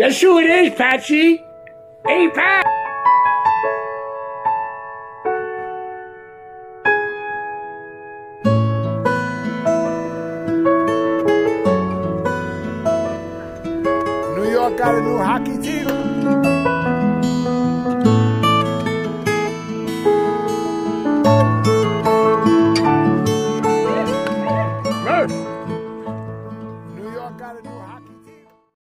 Guess who it is, Patsy? Hey, Pat! New York got a new hockey team. new york got a new hockey. team.